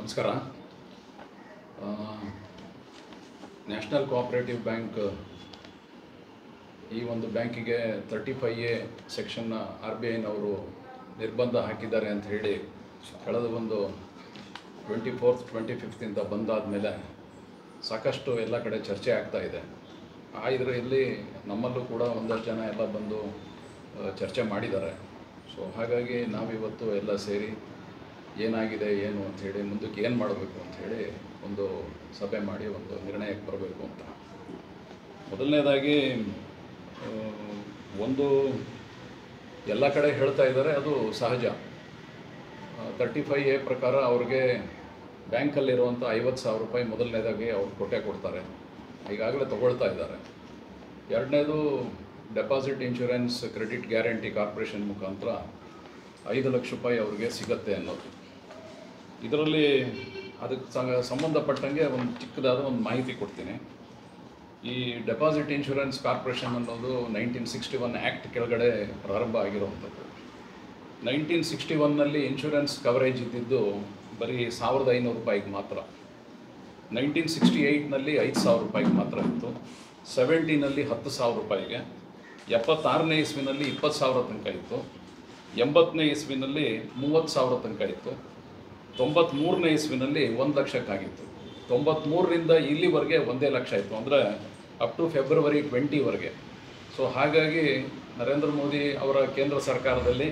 ನಮಸ್ಕಾರ. National cooperative bank ಈ ಒಂದು ಬ್ಯಾಂಕಿಗೆ ತರ್ಟಿ ಫೈ ಎ ಸೆಕ್ಷನ್ನ ಆರ್ ಬಿ ಐನವರು ನಿರ್ಬಂಧ ಹಾಕಿದ್ದಾರೆ ಅಂತ ಹೇಳಿ ಕಳೆದ ಒಂದು ಟ್ವೆಂಟಿ ಫೋರ್ತ್ ಟ್ವೆಂಟಿ ಫಿಫ್ತಿಂದ ಬಂದಾದ ಮೇಲೆ ಸಾಕಷ್ಟು ಎಲ್ಲ ಕಡೆ ಚರ್ಚೆ ಆಗ್ತಾ ಇದೆ. ಆ ಇದರಲ್ಲಿ ನಮ್ಮಲ್ಲೂ ಕೂಡ ಒಂದಷ್ಟು ಜನ ಎಲ್ಲ ಬಂದು ಚರ್ಚೆ ಮಾಡಿದ್ದಾರೆ. ಸೊ ಹಾಗಾಗಿ ನಾವಿವತ್ತು ಎಲ್ಲ ಸೇರಿ ಏನಾಗಿದೆ, ಏನು ಅಂಥೇಳಿ ಮುಂದಕ್ಕೆ ಏನು ಮಾಡಬೇಕು ಅಂಥೇಳಿ ಒಂದು ಸಭೆ ಮಾಡಿ ಒಂದು ನಿರ್ಣಯಕ್ಕೆ ಬರಬೇಕು ಅಂತ. ಮೊದಲನೇದಾಗಿ ಒಂದು ಎಲ್ಲ ಕಡೆ ಹೇಳ್ತಾ ಇದ್ದಾರೆ, ಅದು ಸಹಜ. ತರ್ಟಿ ಫೈ ಎ ಪ್ರಕಾರ ಅವ್ರಿಗೆ ಬ್ಯಾಂಕಲ್ಲಿರುವಂಥ ಐವತ್ತು ಸಾವಿರ ರೂಪಾಯಿ ಮೊದಲನೇದಾಗಿ ಅವ್ರು ಕೊಟ್ಟೆ ಕೊಡ್ತಾರೆ. ಈಗಾಗಲೇ ತಗೊಳ್ತಾ ಇದ್ದಾರೆ. ಎರಡನೇದು, deposit insurance credit guarantee corporation ಮುಖಾಂತರ ಐದು ಲಕ್ಷ ರೂಪಾಯಿ ಅವ್ರಿಗೆ ಸಿಗತ್ತೆ ಅನ್ನೋದು. ಇದರಲ್ಲಿ ಅದಕ್ಕೆ ಸಂಬಂಧಪಟ್ಟಂಗೆ ಒಂದು ಚಿಕ್ಕದಾದ ಒಂದು ಮಾಹಿತಿ ಕೊಡ್ತೀನಿ. ಈ ಡೆಪಾಸಿಟ್ ಇನ್ಶೂರೆನ್ಸ್ ಕಾರ್ಪೊರೇಷನ್ ಅನ್ನೋದು ನೈನ್ಟೀನ್ ಸಿಕ್ಸ್ಟಿ ಒನ್ ಆ್ಯಕ್ಟ್ ಕೆಳಗಡೆ ಪ್ರಾರಂಭ ಆಗಿರುವಂಥದ್ದು. ನೈನ್ಟೀನ್ ಸಿಕ್ಸ್ಟಿ ಒನ್ನಲ್ಲಿ ಇನ್ಶೂರೆನ್ಸ್ ಕವರೇಜ್ ಇದ್ದಿದ್ದು ಬರೀ ಸಾವಿರದ ಐನೂರು ರೂಪಾಯಿಗೆ ಮಾತ್ರ. ನೈನ್ಟೀನ್ ಸಿಕ್ಸ್ಟಿ ಏಯ್ಟ್ನಲ್ಲಿ ಐದು ಸಾವಿರ ರೂಪಾಯಿಗೆ ಮಾತ್ರ ಇತ್ತು. ಸೆವೆಂಟೀನಲ್ಲಿ ಹತ್ತು ಸಾವಿರ ರೂಪಾಯಿಗೆ. ಎಪ್ಪತ್ತಾರನೇ ಇಸ್ವಿನಲ್ಲಿ ಇಪ್ಪತ್ತು ಸಾವಿರ ತನಕ ಇತ್ತು. ಎಂಬತ್ತನೇ ಇಸ್ವಿನಲ್ಲಿ ಮೂವತ್ತು ಸಾವಿರ ತನಕ ಇತ್ತು. ತೊಂಬತ್ತ್ಮೂರನೇ ಇಸ್ವಿನಲ್ಲಿ ಒಂದು ಲಕ್ಷಕ್ಕಾಗಿತ್ತು. ತೊಂಬತ್ತ್ಮೂರರಿಂದ ಇಲ್ಲಿವರೆಗೆ ಒಂದೇ ಲಕ್ಷ ಇತ್ತು. ಅಂದರೆ ಅಪ್ ಟು ಫೆಬ್ರವರಿ ಟ್ವೆಂಟಿವರೆಗೆ ಸೊ ಹಾಗಾಗಿ ನರೇಂದ್ರ ಮೋದಿ ಅವರ ಕೇಂದ್ರ ಸರ್ಕಾರದಲ್ಲಿ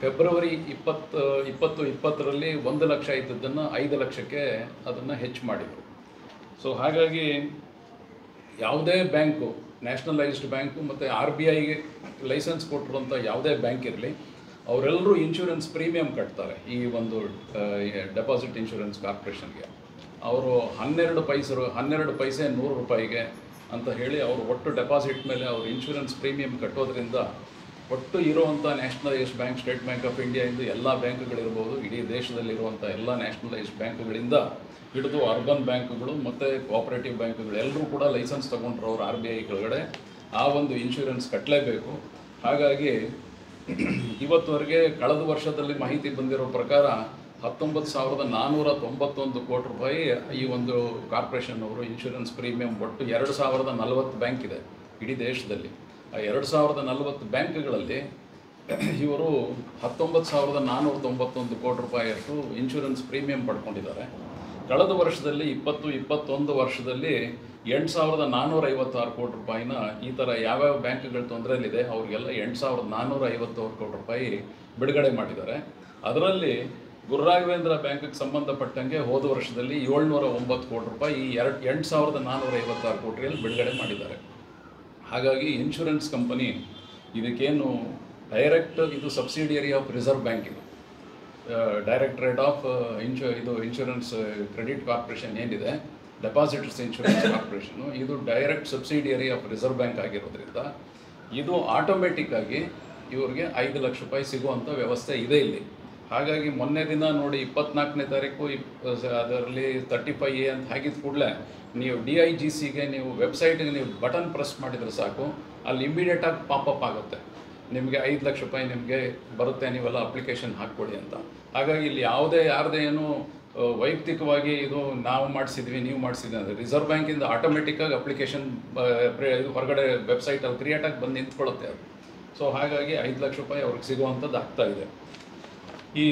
ಫೆಬ್ರವರಿ ಇಪ್ಪತ್ತು ಇಪ್ಪತ್ತು, ಇಪ್ಪತ್ತರಲ್ಲಿ ಒಂದು ಲಕ್ಷ ಇದ್ದದ್ದನ್ನು ಐದು ಲಕ್ಷಕ್ಕೆ ಅದನ್ನು ಹೆಚ್ಚು ಮಾಡಿದರು. ಸೊ ಹಾಗಾಗಿ ಯಾವುದೇ ಬ್ಯಾಂಕು, ನ್ಯಾಷನಲೈಸ್ಡ್ ಬ್ಯಾಂಕು ಮತ್ತು ಆರ್ ಬಿ ಐಗೆ ಲೈಸೆನ್ಸ್ ಕೊಟ್ಟಿರುವಂಥ ಯಾವುದೇ ಬ್ಯಾಂಕ್ ಇರಲಿ ಅವರೆಲ್ಲರೂ ಇನ್ಶೂರೆನ್ಸ್ ಪ್ರೀಮಿಯಂ ಕಟ್ತಾರೆ ಈ ಒಂದು ಡೆಪಾಸಿಟ್ ಇನ್ಶೂರೆನ್ಸ್ ಕಾರ್ಪೊರೇಷನ್ಗೆ ಅವರು ಹನ್ನೆರಡು ಪೈಸರು, ಹನ್ನೆರಡು ಪೈಸೆ ನೂರು ರೂಪಾಯಿಗೆ ಅಂತ ಹೇಳಿ ಅವರು ಒಟ್ಟು ಡೆಪಾಸಿಟ್ ಮೇಲೆ ಅವರು ಇನ್ಶೂರೆನ್ಸ್ ಪ್ರೀಮಿಯಂ ಕಟ್ಟೋದ್ರಿಂದ ಒಟ್ಟು ಇರುವಂಥ nationalise bank state bank of ಇಂಡಿಯಾಯಿಂದ ಎಲ್ಲ ಬ್ಯಾಂಕ್ಗಳಿರ್ಬೋದು, ಇಡೀ ದೇಶದಲ್ಲಿರುವಂಥ ಎಲ್ಲ ನ್ಯಾಷನಲೈಸ್ಡ್ ಬ್ಯಾಂಕ್ಗಳಿಂದ ಹಿಡಿದು ಅರ್ಬನ್ ಬ್ಯಾಂಕ್ಗಳು ಮತ್ತು ಕೋಆಪರೇಟಿವ್ ಬ್ಯಾಂಕ್ಗಳು ಎಲ್ಲರೂ ಕೂಡ ಲೈಸೆನ್ಸ್ ತೊಗೊಂಡ್ರು ಅವರು ಆರ್ ಬಿ ಐ ಕೆಳಗಡೆ. ಆ ಒಂದು ಇನ್ಶೂರೆನ್ಸ್ ಕಟ್ಟಲೇಬೇಕು ಹಾಗಾಗಿ ಇವತ್ತುವರೆಗೆ ಕಳೆದ ವರ್ಷದಲ್ಲಿ ಮಾಹಿತಿ ಬಂದಿರೋ ಪ್ರಕಾರ ಹತ್ತೊಂಬತ್ತು ಸಾವಿರದ ನಾನ್ನೂರ ತೊಂಬತ್ತೊಂದು ಕೋಟಿ ರೂಪಾಯಿ ಈ ಒಂದು ಕಾರ್ಪೊರೇಷನ್ ಅವರು ಇನ್ಶೂರೆನ್ಸ್ ಪ್ರೀಮಿಯಂ ಒಟ್ಟು ಎರಡು ಸಾವಿರದ ನಲವತ್ತು ಬ್ಯಾಂಕ್ ಇದೆ ಇಡೀ ದೇಶದಲ್ಲಿ. ಆ ಎರಡು ಸಾವಿರದ ನಲವತ್ತು ಬ್ಯಾಂಕ್ಗಳಲ್ಲಿ ಇವರು ಹತ್ತೊಂಬತ್ತು ಸಾವಿರದ ನಾನ್ನೂರ ತೊಂಬತ್ತೊಂದು ಕೋಟಿ ರೂಪಾಯಿಯಷ್ಟು ಇನ್ಶೂರೆನ್ಸ್ ಪ್ರೀಮಿಯಂ ಪಡ್ಕೊಂಡಿದ್ದಾರೆ. ಕಳೆದ ವರ್ಷದಲ್ಲಿ ಇಪ್ಪತ್ತು, ಇಪ್ಪತ್ತೊಂದು ವರ್ಷದಲ್ಲಿ ಎಂಟು ಸಾವಿರದ ನಾನ್ನೂರ ಐವತ್ತಾರು ಕೋಟಿ ರೂಪಾಯಿನ ಈ ಥರ ಯಾವ್ಯಾವ ಬ್ಯಾಂಕ್ಗಳ ತೊಂದರೆಯಲ್ಲಿದೆ, ಅವರಿಗೆಲ್ಲ ಎಂಟು ಸಾವಿರದ ನಾನ್ನೂರ ಐವತ್ತಾರು ಕೋಟಿ ರೂಪಾಯಿ ಬಿಡುಗಡೆ ಮಾಡಿದ್ದಾರೆ. ಅದರಲ್ಲಿ ಗುರುರಾಘವೇಂದ್ರ ಬ್ಯಾಂಕ್ಗೆ ಸಂಬಂಧಪಟ್ಟಂಗೆ ಹೋದ ವರ್ಷದಲ್ಲಿ ಏಳ್ನೂರ ಒಂಬತ್ತು ಕೋಟಿ ರೂಪಾಯಿ ಈ ಎರಡು, ಎಂಟು ಸಾವಿರದ ನಾನ್ನೂರ ಐವತ್ತಾರು ಕೋಟಿಯಲ್ಲಿ ಬಿಡುಗಡೆ ಮಾಡಿದ್ದಾರೆ. ಹಾಗಾಗಿ ಇನ್ಶೂರೆನ್ಸ್ ಕಂಪನಿ ಇದಕ್ಕೇನು ಡೈರೆಕ್ಟ್ ಇದು ಸಬ್ಸಿಡಿಯರಿ ಆಫ್ ರಿಸರ್ವ್ ಬ್ಯಾಂಕ್ ಇದು. ಡೈರೆಕ್ಟರೇಟ್ ಆಫ್ ಇನ್ಶೂ ಇದು ಇನ್ಶೂರೆನ್ಸ್ ಕ್ರೆಡಿಟ್ ಕಾರ್ಪೊರೇಷನ್ ಏನಿದೆ ಡೆಪಾಸಿಟರ್ಸ್ ಇನ್ಶೂರೆನ್ಸ್ ಕಾರ್ಪೊರೇಷನು ಇದು direct subsidiary of reserve bank ಆಗಿರೋದ್ರಿಂದ, ಇದು ಆಟೋಮೆಟಿಕ್ ಆಗಿ ಇವ್ರಿಗೆ ಐದು ಲಕ್ಷ ರೂಪಾಯಿ ಸಿಗುವಂಥ ವ್ಯವಸ್ಥೆ ಇದೆ ಇಲ್ಲಿ. ಹಾಗಾಗಿ ಮೊನ್ನೆ ದಿನ ನೋಡಿ ಇಪ್ಪತ್ನಾಲ್ಕನೇ ತಾರೀಕು ಅದರಲ್ಲಿ ತರ್ಟಿ ಫೈ ಎ ಅಂತ ಹಾಕಿದ ಕೂಡಲೇ, ನೀವು ಡಿ ಐ ಜಿ ಸಿಗೆ ನೀವು ವೆಬ್ಸೈಟಿಗೆ ನೀವು ಬಟನ್ ಪ್ರೆಸ್ ಮಾಡಿದರೆ ಸಾಕು, ಅಲ್ಲಿ ಇಮಿಡಿಯೇಟಾಗಿ ಪಾಪಪ್ ಆಗುತ್ತೆ. ನಿಮಗೆ ಐದು ಲಕ್ಷ ರೂಪಾಯಿ ನಿಮಗೆ ಬರುತ್ತೆ, ನೀವೆಲ್ಲ ಅಪ್ಲಿಕೇಶನ್ ಹಾಕ್ಕೊಡಿ ಅಂತ. ಹಾಗಾಗಿ ಇಲ್ಲಿ ಯಾವುದೇ ಯಾರದೇ ಏನು ವೈಯಕ್ತಿಕವಾಗಿ ಇದು ನಾವು ಮಾಡಿಸಿದ್ವಿ, ನೀವು ಮಾಡಿಸಿದ್ವಿ ಅಂದರೆ ರಿಸರ್ವ್ ಬ್ಯಾಂಕಿಂದ ಆಟೋಮೆಟಿಕ್ಕಾಗಿ ಅಪ್ಲಿಕೇಶನ್ ಇದು ಹೊರಗಡೆ ವೆಬ್ಸೈಟಲ್ಲಿ ಕ್ರಿಯೇಟಾಗಿ ಬಂದು ನಿಂತ್ಕೊಳ್ಳುತ್ತೆ ಅದು. ಸೊ ಹಾಗಾಗಿ ಐದು ಲಕ್ಷ ರೂಪಾಯಿ ಅವ್ರಿಗೆ ಸಿಗುವಂಥದ್ದು ಆಗ್ತಾ ಇದೆ. ಈ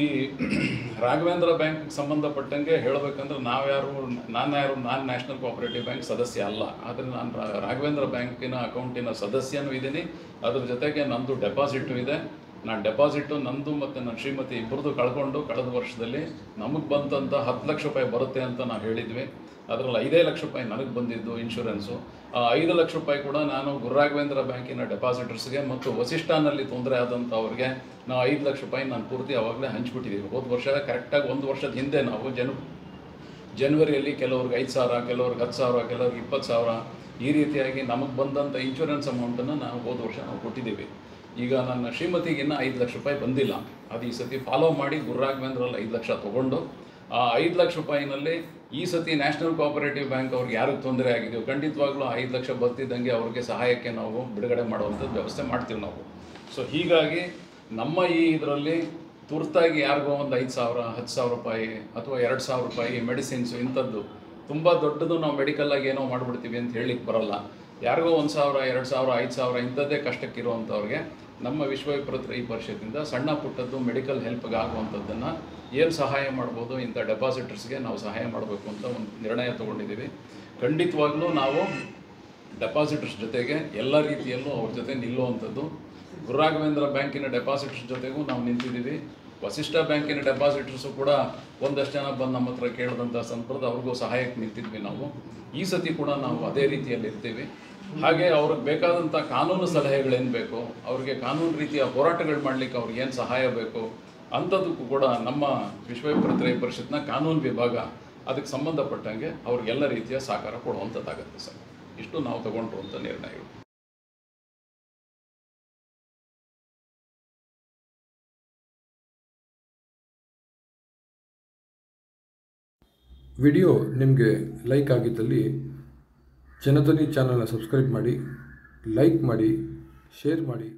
ರಾಘವೇಂದ್ರ ಬ್ಯಾಂಕ್ ಸಂಬಂಧಪಟ್ಟಂಗೆ ಹೇಳಬೇಕಂದ್ರೆ ನಾವ್ಯಾರು ನಾನು ಯಾರು, ನಾನು ನ್ಯಾಷನಲ್ ಕೋಆಪರೇಟಿವ್ ಬ್ಯಾಂಕ್ ಸದಸ್ಯ ಅಲ್ಲ. ಆದರೆ ನಾನು ರಾಘವೇಂದ್ರ ಬ್ಯಾಂಕಿನ ಅಕೌಂಟಿನ ಸದಸ್ಯನೂ ಇದ್ದೀನಿ. ಅದ್ರ ಜೊತೆಗೆ ನಂದು ಡೆಪಾಸಿಟು ಇದೆ. ನಾನು ಡೆಪಾಸಿಟು ನಂದು ಮತ್ತು ನನ್ನ ಶ್ರೀಮತಿ ಇಬ್ಬರದು ಕಳ್ಕೊಂಡು ಕಳೆದ ವರ್ಷದಲ್ಲಿ ನಮಗೆ ಬಂದಂಥ ಹತ್ತು ಲಕ್ಷ ರೂಪಾಯಿ ಬರುತ್ತೆ ಅಂತ ನಾವು ಹೇಳಿದ್ವಿ. ಅದರಲ್ಲಿ ಐದೇ ಲಕ್ಷ ರೂಪಾಯಿ ನನಗೆ ಬಂದಿದ್ದು ಇನ್ಶೂರೆನ್ಸು ಆ ಐದು ಲಕ್ಷ ರೂಪಾಯಿ ಕೂಡ ನಾನು ಗುರುರಾಘವೇಂದ್ರ ಬ್ಯಾಂಕಿನ ಡೆಪಾಸಿಟರ್ಸ್ಗೆ ಮತ್ತು ವಸಿಷ್ಠಾನಲ್ಲಿ ತೊಂದರೆ ಆದಂಥವ್ರಿಗೆ ನಾವು ಐದು ಲಕ್ಷ ರೂಪಾಯಿ ನಾನು ಪೂರ್ತಿ ಅವಾಗಲೇ ಹಂಚ್ಬಿಟ್ಟಿದ್ದೀವಿ ಹೋದ ವರ್ಷ ಕರೆಕ್ಟಾಗಿ ಒಂದು ವರ್ಷದ ಹಿಂದೆ ನಾವು ಜನ, ಜನವರಿಯಲ್ಲಿ ಕೆಲವ್ರಿಗೆ ಐದು ಸಾವಿರ, ಕೆಲವ್ರಿಗೆ ಹತ್ತು ಸಾವಿರ, ಕೆಲವ್ರಿಗೆ ಇಪ್ಪತ್ತು ಸಾವಿರ ಈ ರೀತಿಯಾಗಿ ನಮಗೆ ಬಂದಂಥ ಇನ್ಶೂರೆನ್ಸ್ ಅಮೌಂಟನ್ನು ನಾವು ಹೋದ ವರ್ಷ ನಾವು ಕೊಟ್ಟಿದ್ದೀವಿ. ಈಗ ನನ್ನ ಶ್ರೀಮತಿಗೆ ಇನ್ನೂ ಐದು ಲಕ್ಷ ರೂಪಾಯಿ ಬಂದಿಲ್ಲ. ಅದು ಈ ಸತಿ ಫಾಲೋ ಮಾಡಿ ಗುರುರಾಘವೇಂದ್ರಲ್ಲಿ ಐದು ಲಕ್ಷ ತೊಗೊಂಡು, ಆ ಐದು ಲಕ್ಷ ರೂಪಾಯಿನಲ್ಲಿ ಈ ಸತಿ ನ್ಯಾಷನಲ್ ಕೋಆಪರೇಟಿವ್ ಬ್ಯಾಂಕ್ ಅವ್ರಿಗೆ ಯಾರಿಗೆ ತೊಂದರೆ ಆಗಿದೆಯೋ, ಖಂಡಿತವಾಗ್ಲೂ ಐದು ಲಕ್ಷ ಬರ್ತಿದ್ದಂಗೆ ಅವ್ರಿಗೆ ಸಹಾಯಕ್ಕೆ ನಾವು ಬಿಡುಗಡೆ ಮಾಡುವಂಥದ್ದು ವ್ಯವಸ್ಥೆ ಮಾಡ್ತೀವಿ ನಾವು. ಸೊ ಹೀಗಾಗಿ ನಮ್ಮ ಈ ಇದರಲ್ಲಿ ತುರ್ತಾಗಿ ಯಾರಿಗೋ ಒಂದು ಐದು ಸಾವಿರ, ಹತ್ತು ಸಾವಿರ ರೂಪಾಯಿ ಅಥವಾ ಎರಡು ಸಾವಿರ ರೂಪಾಯಿ ಮೆಡಿಸಿನ್ಸು ಇಂಥದ್ದು ತುಂಬ ದೊಡ್ಡದು ನಾವು ಮೆಡಿಕಲ್ಲಾಗಿ ಏನೋ ಮಾಡಿಬಿಡ್ತೀವಿ ಅಂತ ಹೇಳಲಿಕ್ಕೆ ಬರಲ್ಲ. ಯಾರಿಗೋ ಒಂದು ಸಾವಿರ, ಎರಡು ಸಾವಿರ, ಐದು ಸಾವಿರ ಇಂಥದ್ದೇ ಕಷ್ಟಕ್ಕಿರುವಂಥವ್ರಿಗೆ ನಮ್ಮ ವಿಶ್ವವಿಪ್ರತ್ರಯಿ ಪರಿಷತ್ತಿಂದ ಸಣ್ಣ ಪುಟ್ಟದ್ದು ಮೆಡಿಕಲ್ ಹೆಲ್ಪ್ಗೆ ಆಗುವಂಥದ್ದನ್ನು ಏನು ಸಹಾಯ ಮಾಡ್ಬೋದು ಇಂಥ ಡೆಪಾಸಿಟರ್ಸ್ಗೆ ನಾವು ಸಹಾಯ ಮಾಡಬೇಕು ಅಂತ ಒಂದು ನಿರ್ಣಯ ತೊಗೊಂಡಿದ್ದೀವಿ. ಖಂಡಿತವಾಗ್ಲೂ ನಾವು ಡೆಪಾಸಿಟರ್ಸ್ ಜೊತೆಗೆ ಎಲ್ಲ ರೀತಿಯಲ್ಲೂ ಅವ್ರ ಜೊತೆ ನಿಲ್ಲುವಂಥದ್ದು. ಗುರುರಾಘವೇಂದ್ರ ಬ್ಯಾಂಕಿನ ಡೆಪಾಸಿಟರ್ಸ್ ಜೊತೆಗೂ ನಾವು ನಿಂತಿದ್ದೀವಿ. ವಸಿಷ್ಠ ಬ್ಯಾಂಕಿನ ಡೆಪಾಸಿಟರ್ಸು ಕೂಡ ಒಂದಷ್ಟು ಜನ ಬಂದು ನಮ್ಮ ಹತ್ರ ಕೇಳಿದಂಥ ಸಂದರ್ಭದ ಅವ್ರಿಗೂ ಸಹಾಯಕ್ಕೆ ನಿಂತಿದ್ವಿ ನಾವು. ಈ ಸತಿ ಕೂಡ ನಾವು ಅದೇ ರೀತಿಯಲ್ಲಿ ಇರ್ತೀವಿ. ಹಾಗೆ ಅವ್ರಿಗೆ ಬೇಕಾದಂಥ ಕಾನೂನು ಸಲಹೆಗಳೇನು ಬೇಕು, ಅವ್ರಿಗೆ ಕಾನೂನು ರೀತಿಯ ಹೋರಾಟಗಳು ಮಾಡಲಿಕ್ಕೆ ಅವ್ರಿಗೆ ಏನು ಸಹಾಯ ಬೇಕು ಅಂಥದ್ದಕ್ಕೂ ಕೂಡ ನಮ್ಮ ವಿಶ್ವವಿಪ್ರತ್ರಯ ಪರಿಷತ್ನ ಕಾನೂನು ವಿಭಾಗ ಅದಕ್ಕೆ ಸಂಬಂಧಪಟ್ಟಂಗೆ ಅವ್ರಿಗೆಲ್ಲ ರೀತಿಯ ಸಹಕಾರ ಕೊಡುವಂಥದ್ದಾಗತ್ತೆ ಸರ್. ಇಷ್ಟು ನಾವು ತಗೊಂಡಿರುವಂಥ ನಿರ್ಣಯಗಳು ವಿಡಿಯೋ ನಿಮಗೆ ಲೈಕ್ ಆಗಿದ್ದಲ್ಲಿ ಜನಧ್ವನಿ ಚಾನಲ್ನ ಸಬ್ಸ್ಕ್ರೈಬ್ ಮಾಡಿ ಲೈಕ್ ಮಾಡಿ ಶೇರ್ ಮಾಡಿ.